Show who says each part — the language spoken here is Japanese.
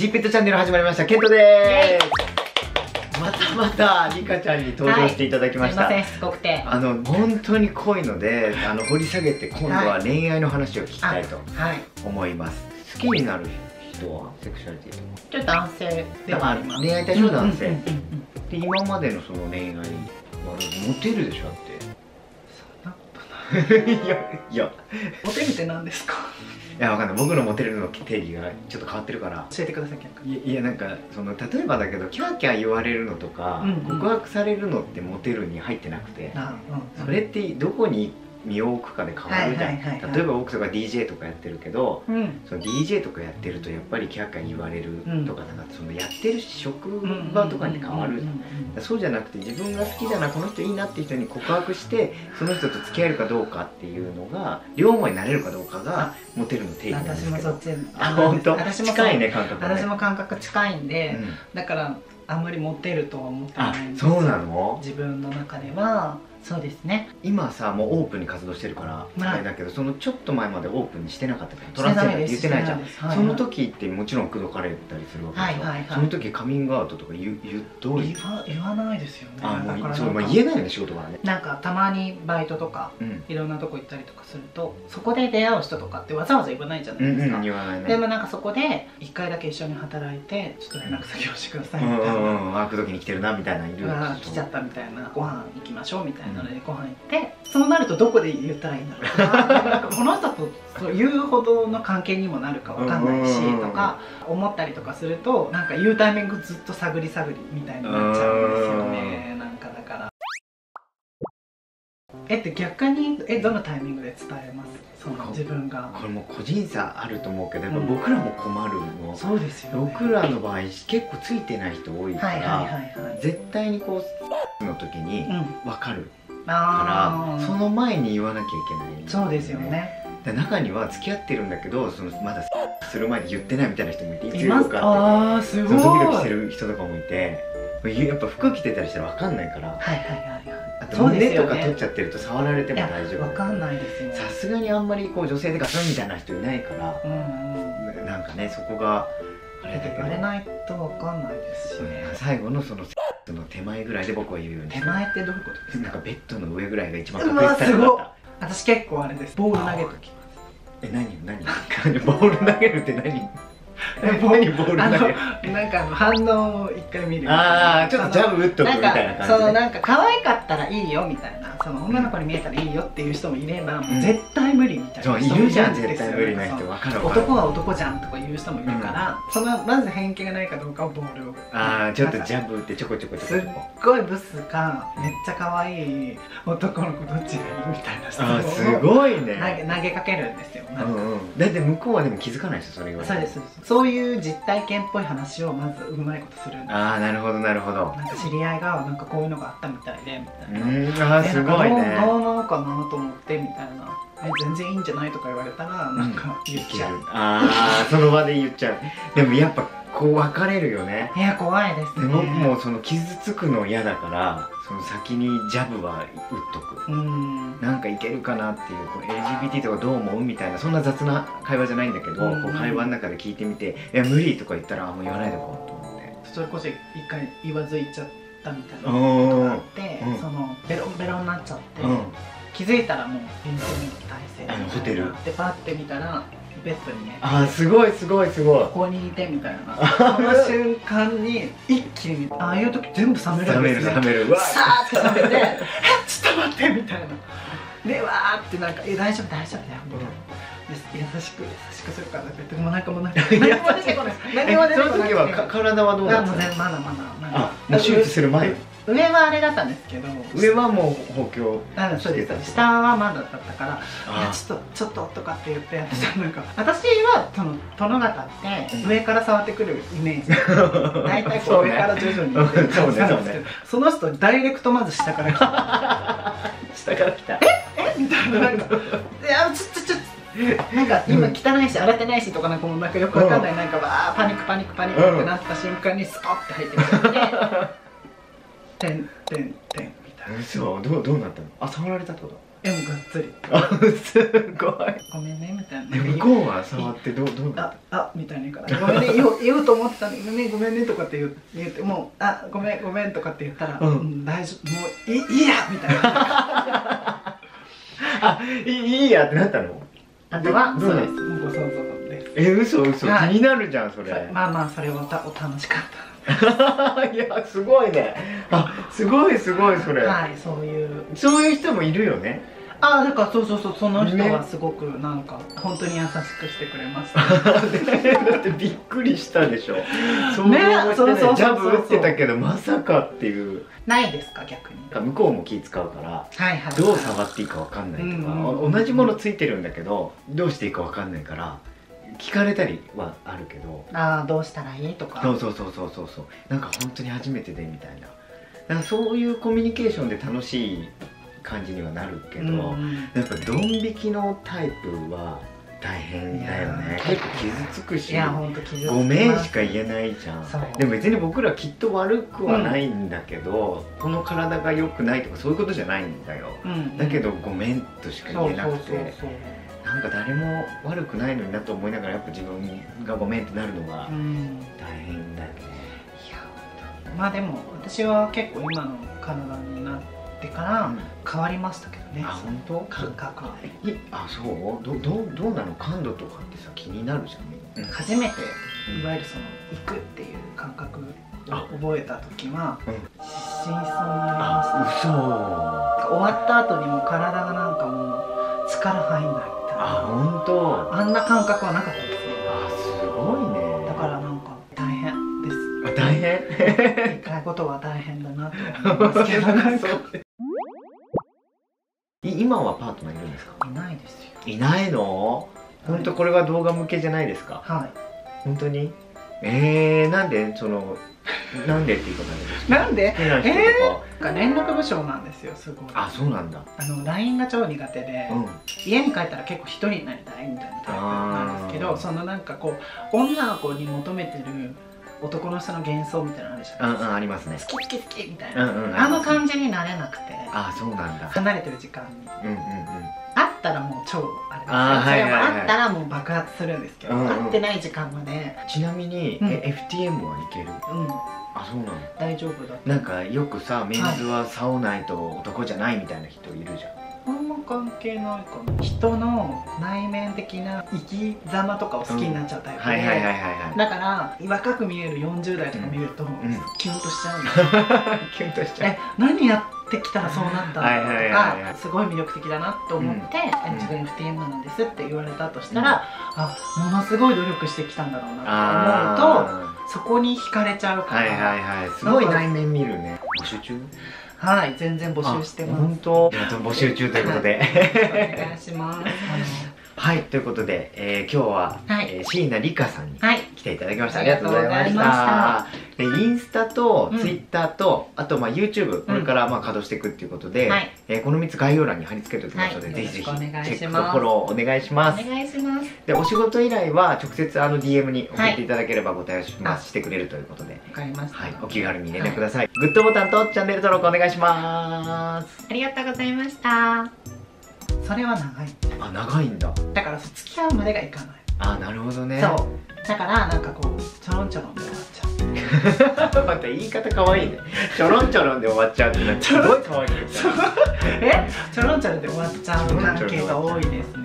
Speaker 1: ジーペットチャンネル始まりました。ケントでーすまたまたリカちゃんに登場していただきました、
Speaker 2: すいませんしつこくて。
Speaker 1: あの本当に濃いのであの掘り下げて今度は恋愛の話を聞きたいと
Speaker 2: はい。
Speaker 1: 思います。好きになる人はセクシャリティとか？
Speaker 2: ちょっと男性ではあります。
Speaker 1: 恋愛対象男性、で今までのその恋愛はモテるでしょだって。いやいや。
Speaker 2: モテるって何ですか？
Speaker 1: いやわかんない。僕のモテるの定義がちょっと変わってるから。
Speaker 2: 教えてください
Speaker 1: いやなんかその例えばだけどキャーキャー言われるのとか、
Speaker 2: うんうん。
Speaker 1: 告白されるのってモテるに入ってなくて、
Speaker 2: あうん。
Speaker 1: それってどこに身を置くかで変わるじゃん、
Speaker 2: はいはいはいはい。
Speaker 1: 例えば僕とか DJ とかやってるけど
Speaker 2: うん。
Speaker 1: その DJ とかやってるとやっぱりキャーキャー言われるとかなんかそのやってる職場とかに変わるそうじゃなくて自分が好きだなこの人いいなっていう人に告白してその人と付き合えるかどうかっていうのが両思いになれるかどうかがモテるの定義なんですけど。
Speaker 2: 私もそっち
Speaker 1: あ本当？近いね感覚ね。
Speaker 2: 私も感覚近いんで、
Speaker 1: うん。
Speaker 2: だからあんまりモテるとは思って
Speaker 1: あ
Speaker 2: ないんですよ。
Speaker 1: そうなの？
Speaker 2: 自分の中ではそうですね。
Speaker 1: 今さもうオープンに活動してるから
Speaker 2: はい
Speaker 1: あれだけどそのちょっと前までオープンにしてなかったからトランスジェンダーって言ってないじゃん。
Speaker 2: はい
Speaker 1: その時ってもちろん口説かれたりするわけでしょ、
Speaker 2: はいはいはい。
Speaker 1: その時カミングアウトとか言う言うどう
Speaker 2: 言わ言わないですよね。
Speaker 1: あもうそう、まあ、言えないよね仕事からね。
Speaker 2: なんかたまにバイトとか
Speaker 1: うん。
Speaker 2: いろんなとこ行ったりとかするとそこで出会う人とかってわざわざ言わないじゃな
Speaker 1: うん
Speaker 2: いですか、
Speaker 1: うん言わないね。
Speaker 2: でもなんかそこで1回だけ一緒に働いてちょっと連絡先をしてください
Speaker 1: うんう
Speaker 2: みたいな、
Speaker 1: んうんあ口説きに来てるなみたいないる
Speaker 2: 来ちゃったみたいな。ご飯行きましょうみたいなのでご飯行ってそうなるとどこで言ったらいいんだろうななんかこの人とそう言うほどの関係にもなるかわかんないし
Speaker 1: うんうんうん
Speaker 2: とか思ったりとかするとなんか言うタイミングずっと探り探りみたいになっちゃうんですよね。なんかだから。えって逆にえどのタイミングで伝えます？その自分が。
Speaker 1: これもう個人差あると思うけどやっぱ
Speaker 2: うん。
Speaker 1: 僕らも困るの、
Speaker 2: そうですよね。
Speaker 1: 僕らの場合結構ついてない人多いから、絶対にこうの時に
Speaker 2: うん。
Speaker 1: 分かる。
Speaker 2: あー
Speaker 1: からその前に言わなきゃいけない、
Speaker 2: そうですよね。
Speaker 1: で中には付き合ってるんだけどそのまだ する前に言ってないみたいな人もいていつ
Speaker 2: います。
Speaker 1: 言うかって。
Speaker 2: ああすごい。
Speaker 1: ドキドキしてる人とかもいてやっぱ服着てたりしたら分かんないから
Speaker 2: はいはいはいはい。
Speaker 1: あと胸とか取っちゃってると触られても大丈夫
Speaker 2: わかんないですよ
Speaker 1: さすがにあんまりこう女性でガツンみたいな人いないから
Speaker 2: うんうん
Speaker 1: なんかねそこがあれだけど。
Speaker 2: 言われないとわかんないですし
Speaker 1: うん
Speaker 2: ね
Speaker 1: 最後のそのその手前ぐらいで僕は言うように
Speaker 2: 手前ってどういうことですか？
Speaker 1: なんかベッドの上ぐらいが一番確率高かった。
Speaker 2: 私結構あれです。ボール投げとき
Speaker 1: え何？何？ボール投げるって何？
Speaker 2: え ボ
Speaker 1: 何ボール投げ
Speaker 2: なんかあの反応を一回見る
Speaker 1: ああちょっとジャブ打っとくみたいな
Speaker 2: なんか
Speaker 1: 感じで
Speaker 2: そのなんか可愛かったらいいよみたいな。その女の子に見えたらいいよっていう人もいれば、もう絶対無理みたい
Speaker 1: そうい
Speaker 2: な人も
Speaker 1: るじゃん絶対無理な人分かる
Speaker 2: 男は男じゃんとか言う人もいるから、そのまず偏見がないかどうかをボールを
Speaker 1: ああちょっとジ
Speaker 2: ャ
Speaker 1: ャブ打ってちょこちょこち
Speaker 2: すっ
Speaker 1: ょこちょこ。
Speaker 2: ごいブスかめっちゃ可愛い男の子どっちがいいみたいな質問を
Speaker 1: あーすごい
Speaker 2: 投げ
Speaker 1: ね
Speaker 2: 投げかけるんですよ、
Speaker 1: うんうん。だって向こうはでも気づかないですよそれ言われて
Speaker 2: そうですそういう実体験っぽい話をまずうまいことするんです。
Speaker 1: ああなるほどなるほど。
Speaker 2: なんか知り合いがなんかこういうのがあったみたいでみた
Speaker 1: う
Speaker 2: いな、
Speaker 1: んあーすごいね。
Speaker 2: かどうどう思うかなと思ってみたいな。え全然いいんじゃないとか言われたらなんか言っちゃう、
Speaker 1: ああその場で言っちゃう。でもやっぱこう分かれるよね。
Speaker 2: いや怖いですね。
Speaker 1: で僕もうその傷つくの嫌だからその先にジャブは打っとく。
Speaker 2: うん
Speaker 1: なんかいけるかなっていうこう LGBT とかどう思うみたいなそんな雑な会話じゃないんだけど、
Speaker 2: うん
Speaker 1: こう会話の中で聞いてみて「いや無理」とか言ったらあもう言わないでおこうと思って。
Speaker 2: それこそ一回言わず言っちゃったみたいなことがあって、
Speaker 1: うん。
Speaker 2: そのベロンベロンになっちゃって、
Speaker 1: うん。
Speaker 2: 気づいたらもう臨戦態勢
Speaker 1: あのホテル。
Speaker 2: でパッて見たらベッドにね。
Speaker 1: あーすごいすごいすごい。
Speaker 2: ここにいてみたいな。その瞬間に一気にああいう時全部冷める
Speaker 1: 冷める
Speaker 2: んですね。
Speaker 1: 冷めるうわ
Speaker 2: さーって冷めて「えちょっと待って」みたいなでわーってなんか「え大丈夫大丈夫だよ」みたいな。で優しく優しくするからって言ってもうなんかもうなんか 何も出てこない何も出てこない。
Speaker 1: 時はか体はどうだったの？
Speaker 2: ねまだまだなんか
Speaker 1: あもう手術する前？
Speaker 2: 上はあれだったんですけど
Speaker 1: 上はもう補強
Speaker 2: あそう
Speaker 1: してた
Speaker 2: です下はまだだったから「いや
Speaker 1: あ
Speaker 2: ちょっとちょっと」とかって言って私はなんか私はその殿方って上から触ってくるイメージ。大体こ
Speaker 1: そううね。
Speaker 2: 上から徐々に。っていう感じなんですけどその人ダイレクトまず下から来て
Speaker 1: 下から来た。
Speaker 2: えみたいななんか「いやちょっとちょっと」なんか今汚いし洗ってないしとかなんかもうなんかよくわかんないなんかわーパニックパニックパニックってなった瞬間にスポッて入ってきちゃって「てんてんてん」みたいな。
Speaker 1: 嘘どうどうなったの？あ触られたってこと
Speaker 2: ？M がっつり。
Speaker 1: あすごい。
Speaker 2: ごめんねみたいな。
Speaker 1: で向こうは触ってどうどうな
Speaker 2: ああみたいに言うから「ごめんね言おう言おうと思ってたのにごめんごめんね」とかって言う言ってもう「あごめんごめん」とかって言ったら「
Speaker 1: う
Speaker 2: うんん、大丈夫もういいいいや」みたいな
Speaker 1: あ いいいいやってなったの？
Speaker 2: あとは
Speaker 1: どなの
Speaker 2: そううです。もうご想像です
Speaker 1: え嘘嘘、
Speaker 2: はい。
Speaker 1: 気になるじゃんそれ。
Speaker 2: まあまあそれはたお楽しかっ
Speaker 1: いやすごいね。あすごいすごいそれ、
Speaker 2: たはいそういう。
Speaker 1: そういう人もいるよね
Speaker 2: あだからそうそうそうその人
Speaker 1: ね。
Speaker 2: はすごくなんか本当に優しくしてくれました、
Speaker 1: だってびっくりしたでしょ。
Speaker 2: そうそうそうそう。
Speaker 1: ジャブ打ってたけどまさかっていう。
Speaker 2: ないですか逆に。
Speaker 1: 向こうも気使うから
Speaker 2: はいはい
Speaker 1: どう触っていいかわかんないとか、
Speaker 2: うんうん
Speaker 1: 同じものついてるんだけどどうしていいかわかんないから聞かれたりはあるけど。
Speaker 2: ああどうしたらいいとか。
Speaker 1: そうそうそうそうそうそう。なんか本当に初めてでみたいな。だからそういうコミュニケーションで楽しい感じにはなるけど、
Speaker 2: うん
Speaker 1: やっぱドン引きのタイプは大変だよね。結構傷つくしごめんしか言えないじゃん。でも別に僕らきっと悪くはないんだけど、この体が良くないとかそういうことじゃないんだよ。
Speaker 2: うん
Speaker 1: だけどごめんとしか言えなくてなんか誰も悪くないのになと思いながらやっぱ自分がごめんってなるのが
Speaker 2: うん。
Speaker 1: 大変だよね、
Speaker 2: いやまあでも私は結構今の体になってから変わりましたけどね、
Speaker 1: あ本当？
Speaker 2: 感覚は、
Speaker 1: いあそう？どどうどうなの？感度とかってさ気になるじゃん、うん
Speaker 2: 初めていわゆるその行くっていう感覚を覚えた時は
Speaker 1: うん。
Speaker 2: 失神しそうになりました
Speaker 1: あ嘘。
Speaker 2: 終わった後にもう体がなんかもう力入んないみたい
Speaker 1: あ
Speaker 2: な
Speaker 1: 本当。
Speaker 2: あんな感覚はなかったですね。
Speaker 1: あすごいね。
Speaker 2: だからなんか大変です。
Speaker 1: あ大変？
Speaker 2: 言いたいことは大変だなと思いますけどなんか。
Speaker 1: い今はパートナーいるんですか？
Speaker 2: いないですよ。
Speaker 1: いないの？本当これは動画向けじゃないですか？
Speaker 2: はい。
Speaker 1: 本当に？えー、なんでそのなんでっていうことなんですか？
Speaker 2: なんで？
Speaker 1: 好きな人とか、
Speaker 2: なんか連絡部署なんですよすごい。
Speaker 1: あそうなんだ。
Speaker 2: あの LINE が超苦手で、
Speaker 1: うん。
Speaker 2: 家に帰ったら結構一人になりたいみたいなタイプなんですけどそのなんかこう女の子に求めてる男の人の幻想みたいなのあるじゃ
Speaker 1: うん
Speaker 2: ないですか、
Speaker 1: うんありますね。
Speaker 2: 好き好き好きみたい
Speaker 1: うん
Speaker 2: な、
Speaker 1: うん
Speaker 2: あの感じになれなくて。
Speaker 1: あそうなんだ。
Speaker 2: 離れてる時間に。
Speaker 1: うんうんうん。
Speaker 2: 会ったらもう超あれですよ
Speaker 1: あーはいはいはい
Speaker 2: それも会ったらもう爆発するんですけど、
Speaker 1: うんうん。
Speaker 2: 会ってない時間まで。
Speaker 1: ちなみに、
Speaker 2: うん。
Speaker 1: え FTM はいける？
Speaker 2: うん。
Speaker 1: あそうなの。
Speaker 2: 大丈夫だと
Speaker 1: なんかよくさメンズは竿ないと男じゃないみたいな人いるじゃん
Speaker 2: あんま関係ないかな。人の内面的な生き様とかを好きになっちゃうタイプで、
Speaker 1: はいはいはいはいはい。
Speaker 2: だから若く見える40代とか見ると、
Speaker 1: ん。
Speaker 2: キュンとしちゃうんですよ
Speaker 1: キュンとしちゃう。
Speaker 2: え何やってきたらそうなったんだ
Speaker 1: はいはいはい
Speaker 2: と
Speaker 1: はい。
Speaker 2: かすごい魅力的だなと思って、
Speaker 1: うん。
Speaker 2: 自分 FTM なんですって言われたとしたら、あものすごい努力してきたんだろうなと思うと
Speaker 1: あ
Speaker 2: そこに惹かれちゃうから
Speaker 1: ーはいはいはい。すごい内面見るね。募集中？
Speaker 2: はい全然募集してます。
Speaker 1: 本当？募集中ということで。
Speaker 2: お願いします
Speaker 1: はいということで、えー今日は、
Speaker 2: はい。
Speaker 1: えー椎名里香さんに来ていただきました。
Speaker 2: ありがとうございました。
Speaker 1: ありがとうございました。でインスタと
Speaker 2: うん。
Speaker 1: ツイッターと、あとまあ YouTube これからまあ稼働していくっていうことで、
Speaker 2: はい。
Speaker 1: えーこの3つ概要欄に貼り付けておきますので、
Speaker 2: はい。
Speaker 1: ぜひぜひチェックとフォローお願いします。
Speaker 2: お願いします。
Speaker 1: でお仕事依頼は直接あの DM に送ってい。ただければご対応します、
Speaker 2: あ
Speaker 1: してくれるということで、
Speaker 2: わかりました、
Speaker 1: はい、お気軽に連絡ください、グッドボタンとチャンネル登録お願いします。
Speaker 2: ありがとうございましたそれは長い。
Speaker 1: あ長いんだ。
Speaker 2: だから付き合うまでがいかない。
Speaker 1: あなるほどね。
Speaker 2: そう。だからなんかこうちょろんちょろんで終わっちゃう。
Speaker 1: また言い方可愛いね。ちょろんちょろんで終わっちゃうってなすごい可愛い。
Speaker 2: え？ちょろんちょろんで終わっちゃう関係が多いですね